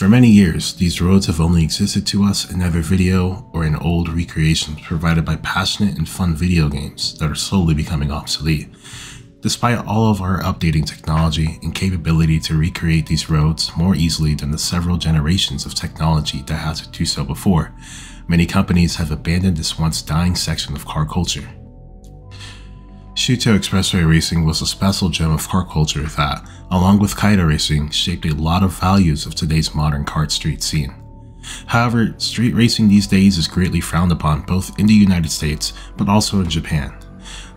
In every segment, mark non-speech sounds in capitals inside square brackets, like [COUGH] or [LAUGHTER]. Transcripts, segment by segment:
For many years, these roads have only existed to us in either video or in old recreations provided by passionate and fun video games that are slowly becoming obsolete. Despite all of our updating technology and capability to recreate these roads more easily than the several generations of technology that had to do so before, many companies have abandoned this once dying section of car culture. Shuto Expressway Racing was a special gem of car culture that, along with Kaido Racing, shaped a lot of values of today's modern kart street scene. However, street racing these days is greatly frowned upon both in the United States but also in Japan.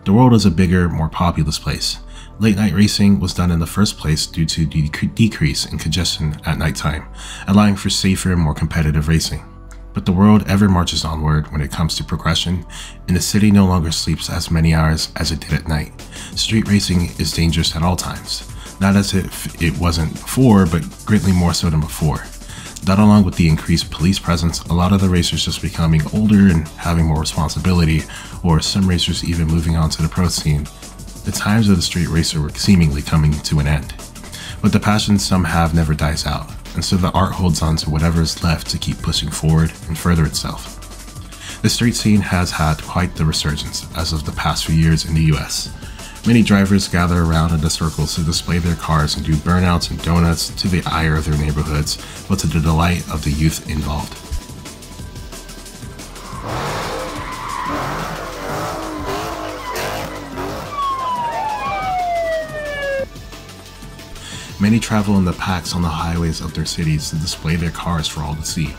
The world is a bigger, more populous place. Late night racing was done in the first place due to the decrease in congestion at nighttime, allowing for safer and more competitive racing. But the world ever marches onward when it comes to progression, and the city no longer sleeps as many hours as it did at night. Street racing is dangerous at all times, not as if it wasn't before, but greatly more so than before. That along with the increased police presence, a lot of the racers just becoming older and having more responsibility, or some racers even moving on to the pro scene, the times of the street racer were seemingly coming to an end. But the passion some have never dies out, and so the art holds on to whatever is left to keep pushing forward and further itself. The street scene has had quite the resurgence as of the past few years in the US, Many drivers gather around in the circles to display their cars and do burnouts and donuts to the ire of their neighborhoods, but to the delight of the youth involved. Many travel in the packs on the highways of their cities to display their cars for all to see.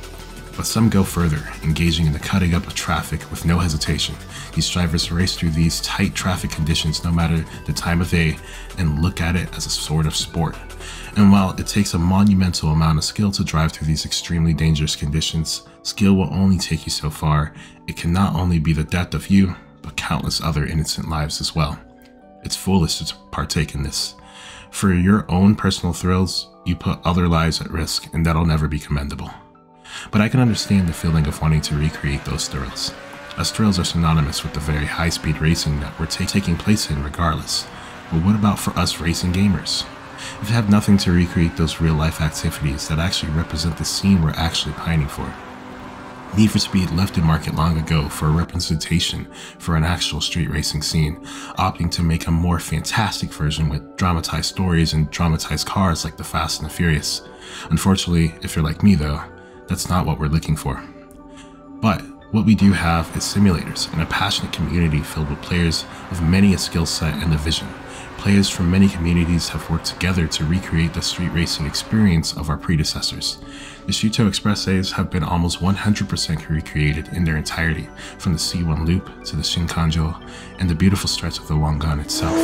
But some go further, engaging in the cutting up of traffic with no hesitation. These drivers race through these tight traffic conditions no matter the time of day and look at it as a sort of sport. And while it takes a monumental amount of skill to drive through these extremely dangerous conditions, skill will only take you so far. It can not only be the death of you, but countless other innocent lives as well. It's foolish to partake in this. For your own personal thrills, you put other lives at risk, and that'll never be commendable but I can understand the feeling of wanting to recreate those thrills, as thrills are synonymous with the very high speed racing that we're taking place in regardless. But what about for us racing gamers? If you have nothing to recreate those real life activities that actually represent the scene we're actually pining for. Need for Speed left the market long ago for a representation for an actual street racing scene, opting to make a more fantastic version with dramatized stories and dramatized cars like the Fast and the Furious. Unfortunately, if you're like me though, that's not what we're looking for. But what we do have is simulators and a passionate community filled with players of many a skill set and a vision. Players from many communities have worked together to recreate the street racing experience of our predecessors. The Shuto Expressways have been almost 100% recreated in their entirety, from the C1 loop to the Shinkanjo and the beautiful stretch of the Wangan itself.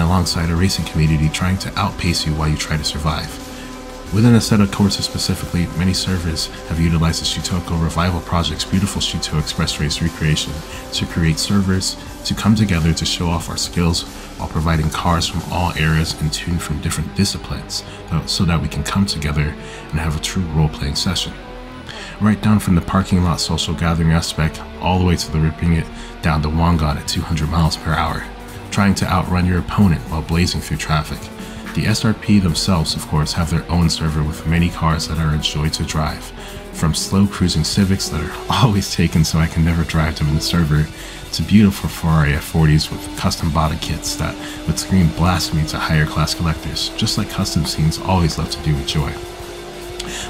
Alongside a racing community trying to outpace you while you try to survive. Within a set of courses specifically, many servers have utilized the Shutoko Revival Project's beautiful Shuto Express Race recreation to create servers to come together to show off our skills while providing cars from all areas and tuned from different disciplines uh, so that we can come together and have a true role-playing session. Right down from the parking lot social gathering aspect all the way to the ripping it down the Wangan at 200 miles per hour trying to outrun your opponent while blazing through traffic. The SRP themselves, of course, have their own server with many cars that are a joy to drive. From slow cruising Civics that are [LAUGHS] always taken so I can never drive them in the server, to beautiful Ferrari F40s with custom body kits that would scream blasphemy to higher class collectors, just like custom scenes always love to do with Joy.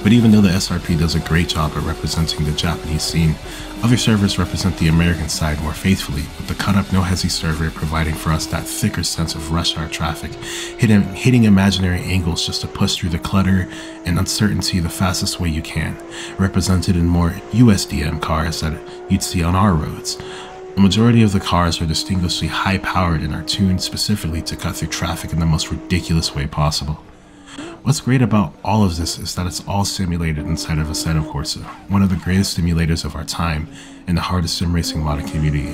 But even though the SRP does a great job at representing the Japanese scene, other servers represent the American side more faithfully, with the cut up No Hesi server providing for us that thicker sense of rush hour traffic, hitting, hitting imaginary angles just to push through the clutter and uncertainty the fastest way you can, represented in more USDM cars that you'd see on our roads. The majority of the cars are distinguishedly high powered and are tuned specifically to cut through traffic in the most ridiculous way possible. What's great about all of this is that it's all simulated inside of Assetto Corsa, one of the greatest simulators of our time and the hardest sim racing modding community.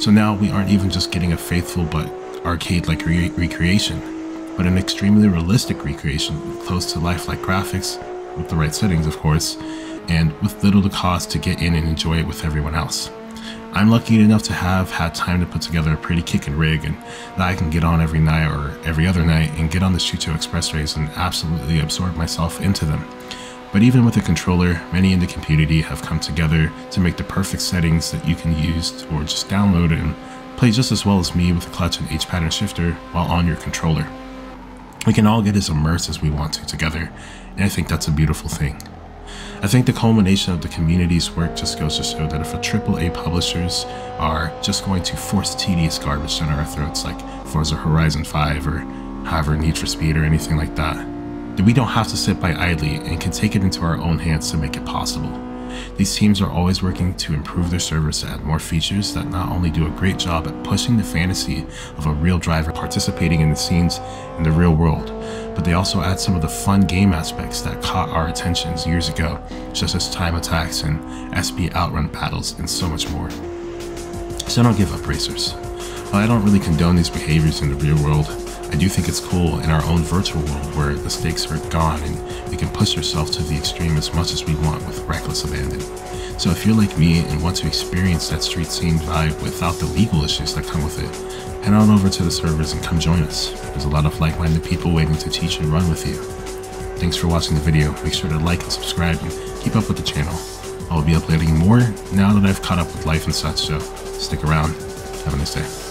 So now we aren't even just getting a faithful but arcade-like re recreation, but an extremely realistic recreation close to lifelike graphics, with the right settings of course, and with little to cost to get in and enjoy it with everyone else. I'm lucky enough to have had time to put together a pretty kickin' rig and that I can get on every night or every other night and get on the Shuto Expressways and absolutely absorb myself into them. But even with a controller, many in the community have come together to make the perfect settings that you can use or just download and play just as well as me with a clutch and H pattern shifter while on your controller. We can all get as immersed as we want to together, and I think that's a beautiful thing. I think the culmination of the community's work just goes to show that if a AAA publishers are just going to force tedious garbage down our throats like Forza Horizon 5 or however Need for Speed or anything like that, then we don't have to sit by idly and can take it into our own hands to make it possible. These teams are always working to improve their service to add more features that not only do a great job at pushing the fantasy of a real driver participating in the scenes in the real world, but they also add some of the fun game aspects that caught our attentions years ago, such as time attacks and SB outrun battles and so much more. So don't give up racers. While I don't really condone these behaviors in the real world, I do think it's cool in our own virtual world where the stakes are gone and we can push ourselves to the extreme as much as we want with reckless abandon. So if you're like me and want to experience that street scene vibe without the legal issues that come with it, head on over to the servers and come join us. There's a lot of like-minded people waiting to teach and run with you. Thanks for watching the video. Make sure to like and subscribe and keep up with the channel. I will be uploading more now that I've caught up with life and such, so stick around. Have a nice day.